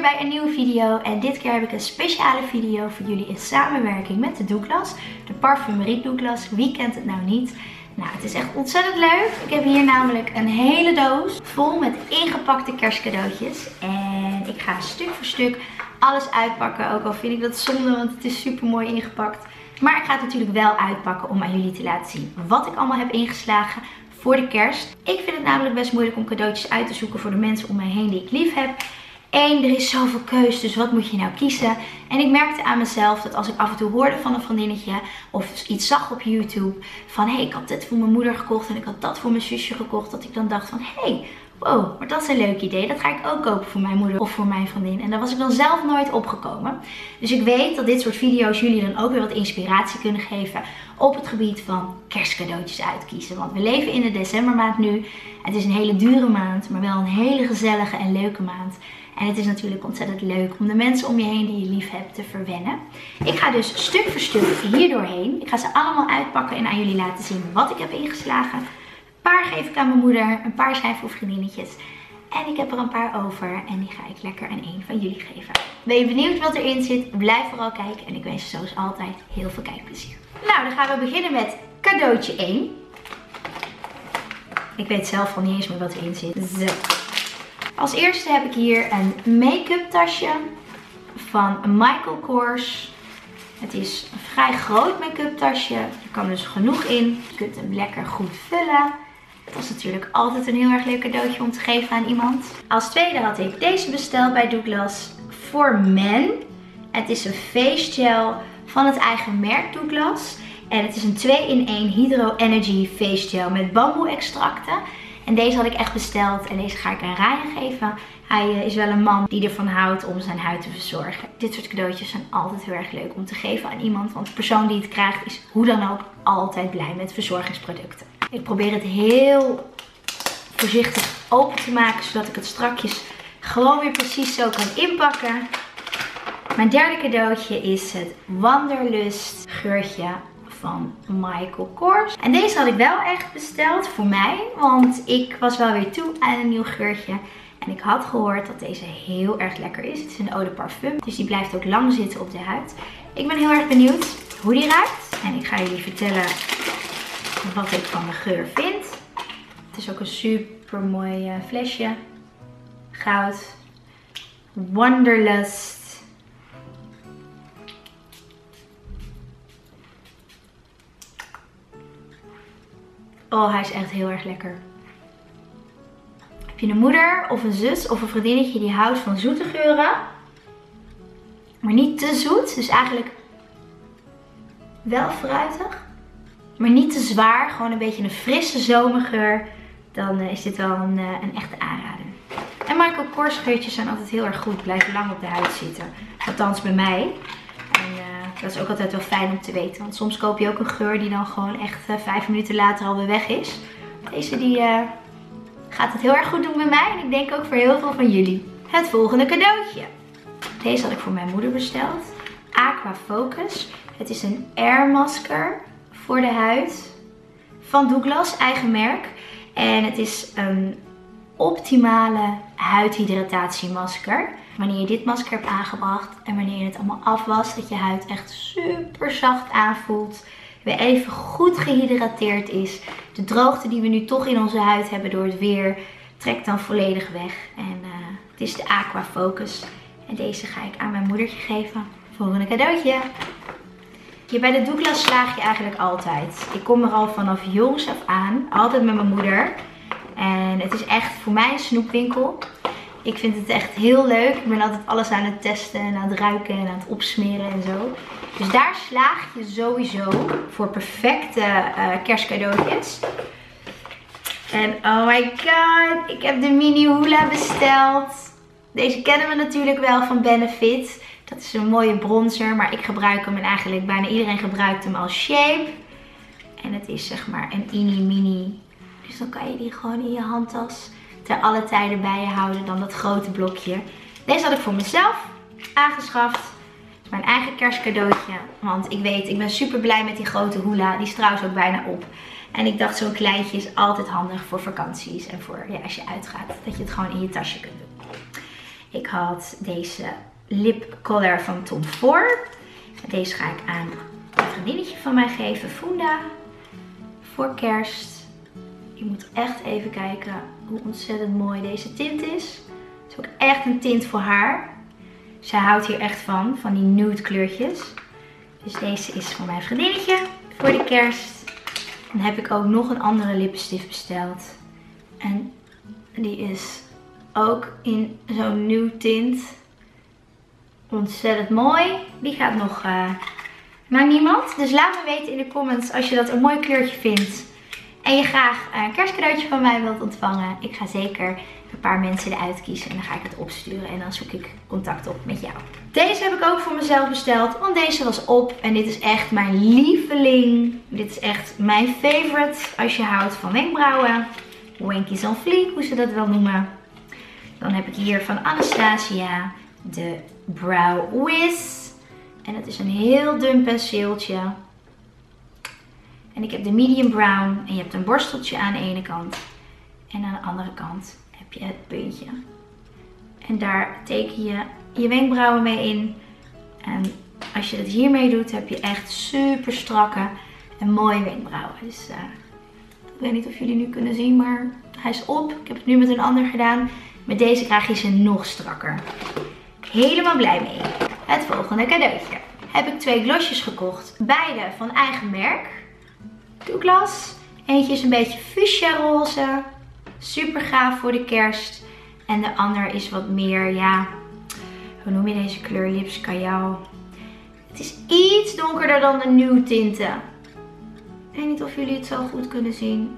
bij een nieuwe video en dit keer heb ik een speciale video voor jullie in samenwerking met de Douglas. De Parfumerie Douglas, wie kent het nou niet? Nou, het is echt ontzettend leuk. Ik heb hier namelijk een hele doos vol met ingepakte kerstcadeautjes. En ik ga stuk voor stuk alles uitpakken, ook al vind ik dat zonde, want het is super mooi ingepakt. Maar ik ga het natuurlijk wel uitpakken om aan jullie te laten zien wat ik allemaal heb ingeslagen voor de kerst. Ik vind het namelijk best moeilijk om cadeautjes uit te zoeken voor de mensen om mij heen die ik lief heb. Eén, er is zoveel keus, dus wat moet je nou kiezen? En ik merkte aan mezelf dat als ik af en toe hoorde van een vriendinnetje of iets zag op YouTube van hé, hey, ik had dit voor mijn moeder gekocht en ik had dat voor mijn zusje gekocht, dat ik dan dacht van hé, hey, wow, maar dat is een leuk idee. Dat ga ik ook kopen voor mijn moeder of voor mijn vriendin. En daar was ik dan zelf nooit opgekomen. Dus ik weet dat dit soort video's jullie dan ook weer wat inspiratie kunnen geven op het gebied van kerstcadeautjes uitkiezen. Want we leven in de decembermaand nu. Het is een hele dure maand, maar wel een hele gezellige en leuke maand. En het is natuurlijk ontzettend leuk om de mensen om je heen die je lief hebt te verwennen. Ik ga dus stuk voor stuk hier doorheen. Ik ga ze allemaal uitpakken en aan jullie laten zien wat ik heb ingeslagen. Een paar geef ik aan mijn moeder, een paar zijn voor vriendinnetjes. En ik heb er een paar over en die ga ik lekker aan een van jullie geven. Ben je benieuwd wat erin zit? Blijf vooral kijken en ik wens je zoals altijd heel veel kijkplezier. Nou, dan gaan we beginnen met cadeautje 1. Ik weet zelf al niet eens meer wat erin zit. Zo. Als eerste heb ik hier een make-up tasje van Michael Kors. Het is een vrij groot make-up tasje. Er kan dus genoeg in. Je kunt hem lekker goed vullen. Dat is natuurlijk altijd een heel erg leuk cadeautje om te geven aan iemand. Als tweede had ik deze besteld bij Douglas voor men. Het is een face gel van het eigen merk Douglas. En het is een 2-in-1 Hydro Energy face gel met bamboe extracten. En deze had ik echt besteld en deze ga ik aan Ryan geven. Hij eh, is wel een man die ervan houdt om zijn huid te verzorgen. Dit soort cadeautjes zijn altijd heel erg leuk om te geven aan iemand. Want de persoon die het krijgt is hoe dan ook altijd blij met verzorgingsproducten. Ik probeer het heel voorzichtig open te maken. Zodat ik het strakjes gewoon weer precies zo kan inpakken. Mijn derde cadeautje is het Wanderlust geurtje van Michael Kors. En deze had ik wel echt besteld voor mij. Want ik was wel weer toe aan een nieuw geurtje. En ik had gehoord dat deze heel erg lekker is. Het is een eau de parfum. Dus die blijft ook lang zitten op de huid. Ik ben heel erg benieuwd hoe die ruikt. En ik ga jullie vertellen wat ik van de geur vind. Het is ook een super mooi eh, flesje. Goud. Wanderlust Oh, hij is echt heel erg lekker. Heb je een moeder of een zus of een vriendinnetje die houdt van zoete geuren? Maar niet te zoet. Dus eigenlijk wel fruitig. Maar niet te zwaar. Gewoon een beetje een frisse zomergeur. Dan eh, is dit wel een, eh, een echte aanrader. En Michael Kors geurtjes zijn altijd heel erg goed. Blijven lang op de huid zitten. Althans bij mij. Dat is ook altijd wel fijn om te weten. Want soms koop je ook een geur die dan gewoon echt uh, vijf minuten later alweer weg is. Deze die uh, gaat het heel erg goed doen bij mij. En ik denk ook voor heel veel van jullie. Het volgende cadeautje. Deze had ik voor mijn moeder besteld. Aqua Focus. Het is een air masker voor de huid. Van Douglas, eigen merk. En het is een optimale huidhydratatiemasker. Wanneer je dit masker hebt aangebracht en wanneer je het allemaal afwast, dat je huid echt super zacht aanvoelt. Weer even goed gehydrateerd is. De droogte die we nu toch in onze huid hebben door het weer, trekt dan volledig weg. En uh, het is de Aqua Focus. En deze ga ik aan mijn moedertje geven. Volgende cadeautje. Hier bij de Douglas slaag je eigenlijk altijd. Ik kom er al vanaf jongs af aan. Altijd met mijn moeder. En het is echt voor mij een snoepwinkel. Ik vind het echt heel leuk. Ik ben altijd alles aan het testen en aan het ruiken en aan het opsmeren en zo. Dus daar slaag je sowieso voor perfecte uh, kerstcadeautjes. En oh my god, ik heb de mini hula besteld. Deze kennen we natuurlijk wel van Benefit. Dat is een mooie bronzer, maar ik gebruik hem en eigenlijk bijna iedereen gebruikt hem als shape. En het is zeg maar een mini mini. Dus dan kan je die gewoon in je handtas ter alle tijden bij je houden dan dat grote blokje. Deze had ik voor mezelf aangeschaft. Mijn eigen kerstcadeautje. Want ik weet, ik ben super blij met die grote hula. Die is trouwens ook bijna op. En ik dacht, zo'n kleintje is altijd handig voor vakanties. En voor ja, als je uitgaat. Dat je het gewoon in je tasje kunt doen. Ik had deze lip color van Tom Ford. Deze ga ik aan een vriendinnetje van mij geven, Funda. Voor kerst. Je moet echt even kijken hoe ontzettend mooi deze tint is. Het is ook echt een tint voor haar. Zij houdt hier echt van, van die nude kleurtjes. Dus deze is voor mijn vriendinnetje voor de kerst. Dan heb ik ook nog een andere lippenstift besteld. En die is ook in zo'n nude tint. Ontzettend mooi. Die gaat nog uh, naar niemand. Dus laat me weten in de comments als je dat een mooi kleurtje vindt. En je graag een kerstcadeautje van mij wilt ontvangen. Ik ga zeker een paar mensen eruit kiezen. En dan ga ik het opsturen. En dan zoek ik contact op met jou. Deze heb ik ook voor mezelf besteld. Want deze was op. En dit is echt mijn lieveling. Dit is echt mijn favorite. Als je houdt van wenkbrauwen. Wankies on fleek, hoe ze dat wel noemen. Dan heb ik hier van Anastasia de Brow Wiz. En het is een heel dun penseeltje. En ik heb de medium brown. En je hebt een borsteltje aan de ene kant. En aan de andere kant heb je het puntje. En daar teken je je wenkbrauwen mee in. En als je dat hiermee doet, heb je echt super strakke en mooie wenkbrauwen. Dus uh, ik weet niet of jullie nu kunnen zien, maar hij is op. Ik heb het nu met een ander gedaan. Met deze krijg je ze nog strakker. Helemaal blij mee. Het volgende cadeautje. Heb ik twee glossjes gekocht. Beide van eigen merk. Douglas. Eentje is een beetje fuchsia roze. Super gaaf voor de kerst. En de ander is wat meer, ja, hoe noem je deze kleur? Lips Cayao. Het is iets donkerder dan de nieuwe tinten. Ik weet niet of jullie het zo goed kunnen zien.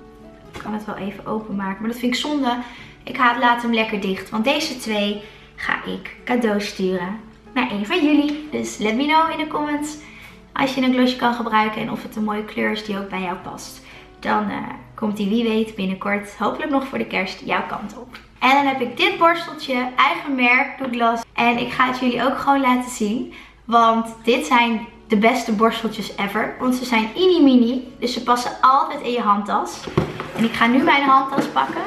Ik kan het wel even openmaken. Maar dat vind ik zonde. Ik laat hem lekker dicht. Want deze twee ga ik cadeau sturen naar een van jullie. Dus let me know in de comments als je een glossje kan gebruiken. En of het een mooie kleur is die ook bij jou past. Dan uh, komt die wie weet binnenkort, hopelijk nog voor de kerst, jouw kant op. En dan heb ik dit borsteltje, eigen merk, Douglas. En ik ga het jullie ook gewoon laten zien. Want dit zijn de beste borsteltjes ever. Want ze zijn mini mini. Dus ze passen altijd in je handtas. En ik ga nu mijn handtas pakken.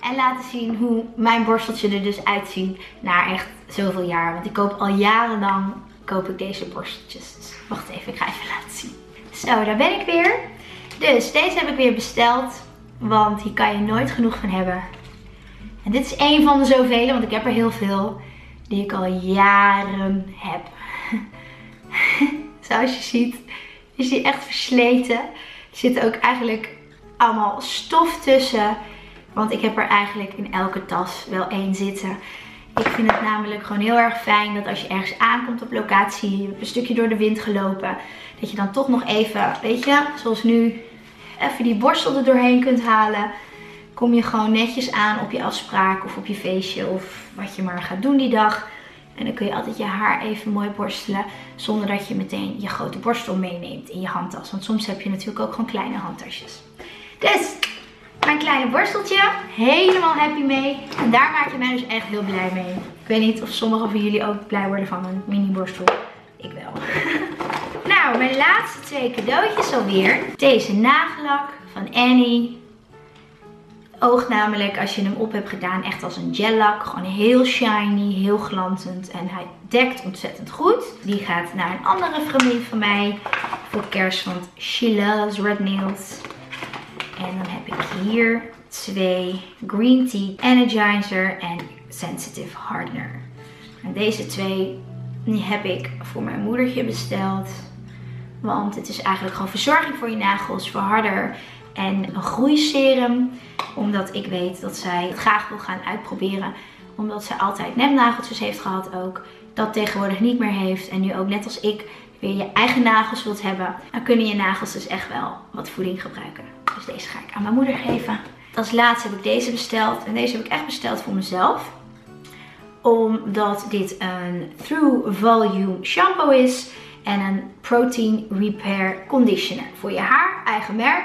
En laten zien hoe mijn borsteltje er dus uitziet na echt zoveel jaar. Want ik koop al jarenlang koop ik deze borsteltjes. Wacht even, ik ga even laten zien. Zo, daar ben ik weer. Dus deze heb ik weer besteld. Want hier kan je nooit genoeg van hebben. En dit is een van de zoveel, want ik heb er heel veel. Die ik al jaren heb. Zoals je ziet is die echt versleten. Er zit ook eigenlijk allemaal stof tussen. Want ik heb er eigenlijk in elke tas wel één zitten. Ik vind het namelijk gewoon heel erg fijn dat als je ergens aankomt op locatie, je hebt een stukje door de wind gelopen, dat je dan toch nog even, weet je, zoals nu, even die borstel er doorheen kunt halen. Kom je gewoon netjes aan op je afspraak of op je feestje of wat je maar gaat doen die dag. En dan kun je altijd je haar even mooi borstelen zonder dat je meteen je grote borstel meeneemt in je handtas. Want soms heb je natuurlijk ook gewoon kleine handtasjes. Dus mijn kleine borsteltje. Helemaal happy mee. En daar maak je mij dus echt heel blij mee. Ik weet niet of sommigen van jullie ook blij worden van een mini borstel. Ik wel. nou, mijn laatste twee cadeautjes alweer. Deze nagellak van Annie. Oogt namelijk als je hem op hebt gedaan echt als een gel lak. Gewoon heel shiny, heel glanzend. En hij dekt ontzettend goed. Die gaat naar een andere vriendin van mij voor kerst. Want she loves red nails. En dan heb ik hier twee Green Tea Energizer en Sensitive Hardener. En deze twee die heb ik voor mijn moedertje besteld. Want het is eigenlijk gewoon verzorging voor je nagels, verharder en een groeiserum. Omdat ik weet dat zij het graag wil gaan uitproberen. Omdat zij altijd nepnageltjes heeft gehad ook. Dat tegenwoordig niet meer heeft. En nu ook net als ik weer je eigen nagels wilt hebben. Dan kunnen je nagels dus echt wel wat voeding gebruiken. Dus deze ga ik aan mijn moeder geven. Als laatste heb ik deze besteld. En deze heb ik echt besteld voor mezelf. Omdat dit een Through Volume shampoo is. En een Protein Repair Conditioner. Voor je haar, eigen merk.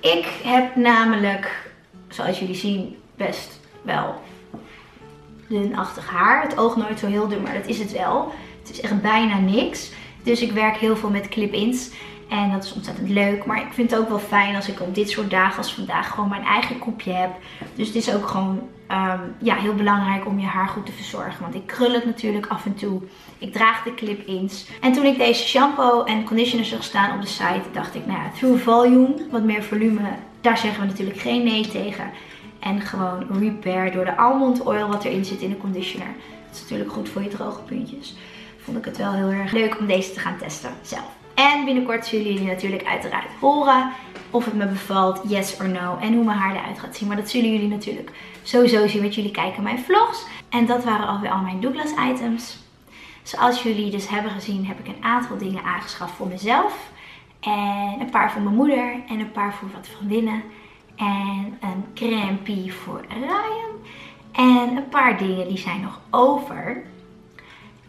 Ik heb namelijk, zoals jullie zien, best wel dunachtig haar. Het oog nooit zo heel dun, maar dat is het wel. Het is echt bijna niks. Dus ik werk heel veel met clip-ins. En dat is ontzettend leuk. Maar ik vind het ook wel fijn als ik op dit soort dagen als vandaag gewoon mijn eigen kopje heb. Dus het is ook gewoon ehm, ja, heel belangrijk om je haar goed te verzorgen. Want ik krul het natuurlijk af en toe. Ik draag de clip-ins. En toen ik deze shampoo en conditioner zag staan op de site, dacht ik, nou through volume, wat meer volume, daar zeggen we natuurlijk geen nee tegen. En gewoon repair door de almond oil wat erin zit in de conditioner. Dat is natuurlijk goed voor je droge puntjes. Vond ik het wel heel erg leuk om deze te gaan testen zelf. En binnenkort zullen jullie natuurlijk uiteraard horen of het me bevalt, yes or no. En hoe mijn haar eruit gaat zien. Maar dat zullen jullie natuurlijk sowieso zien, want jullie kijken mijn vlogs. En dat waren alweer al mijn Douglas items. Zoals jullie dus hebben gezien, heb ik een aantal dingen aangeschaft voor mezelf. En een paar voor mijn moeder en een paar voor wat vriendinnen. En een crème voor Ryan. En een paar dingen die zijn nog over.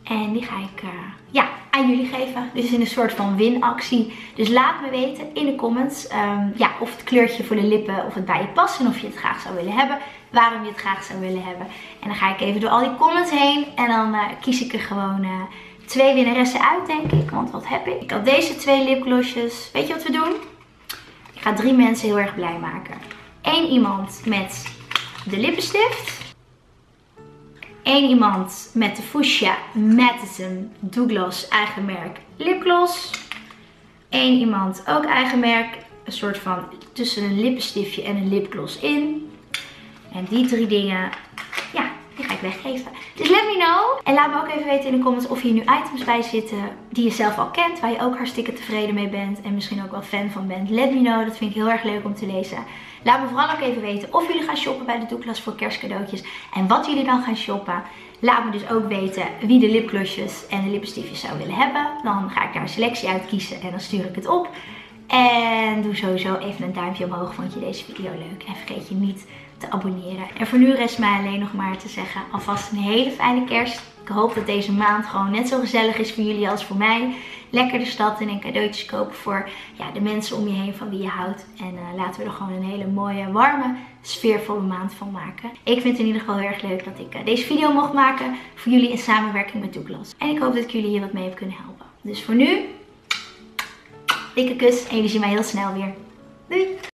En die ga ik uh, ja, aan jullie geven. Dus in een soort van winactie. Dus laat me weten in de comments um, ja, of het kleurtje voor de lippen, of het bij je past. En of je het graag zou willen hebben. Waarom je het graag zou willen hebben. En dan ga ik even door al die comments heen. En dan uh, kies ik er gewoon uh, twee winnaressen uit, denk ik. Want wat heb ik? Ik had deze twee lipglossjes. Weet je wat we doen? Ik ga drie mensen heel erg blij maken. Eén iemand met de lippenstift. Eén iemand met de Fuchsia Madison Douglas eigen merk lipgloss. Eén iemand ook eigen merk. Een soort van tussen een lippenstiftje en een lipgloss in. En die drie dingen, weggeven. Dus let me know. En laat me ook even weten in de comments of hier nu items bij zitten die je zelf al kent. Waar je ook hartstikke tevreden mee bent. En misschien ook wel fan van bent. Let me know. Dat vind ik heel erg leuk om te lezen. Laat me vooral ook even weten of jullie gaan shoppen bij de Douglas voor kerstcadeautjes. En wat jullie dan gaan shoppen. Laat me dus ook weten wie de lipglossjes en de lippenstiftjes zou willen hebben. Dan ga ik daar een selectie uit kiezen en dan stuur ik het op. En doe sowieso even een duimpje omhoog. Vond je deze video leuk? En vergeet je niet te abonneren. En voor nu rest mij alleen nog maar te zeggen alvast een hele fijne kerst. Ik hoop dat deze maand gewoon net zo gezellig is voor jullie als voor mij. Lekker de stad in en cadeautjes kopen voor ja, de mensen om je heen van wie je houdt. En uh, laten we er gewoon een hele mooie, warme, sfeervolle maand van maken. Ik vind het in ieder geval heel erg leuk dat ik uh, deze video mocht maken voor jullie in samenwerking met Douglas. En ik hoop dat ik jullie hier wat mee heb kunnen helpen. Dus voor nu, dikke kus en jullie zien mij heel snel weer. Doei!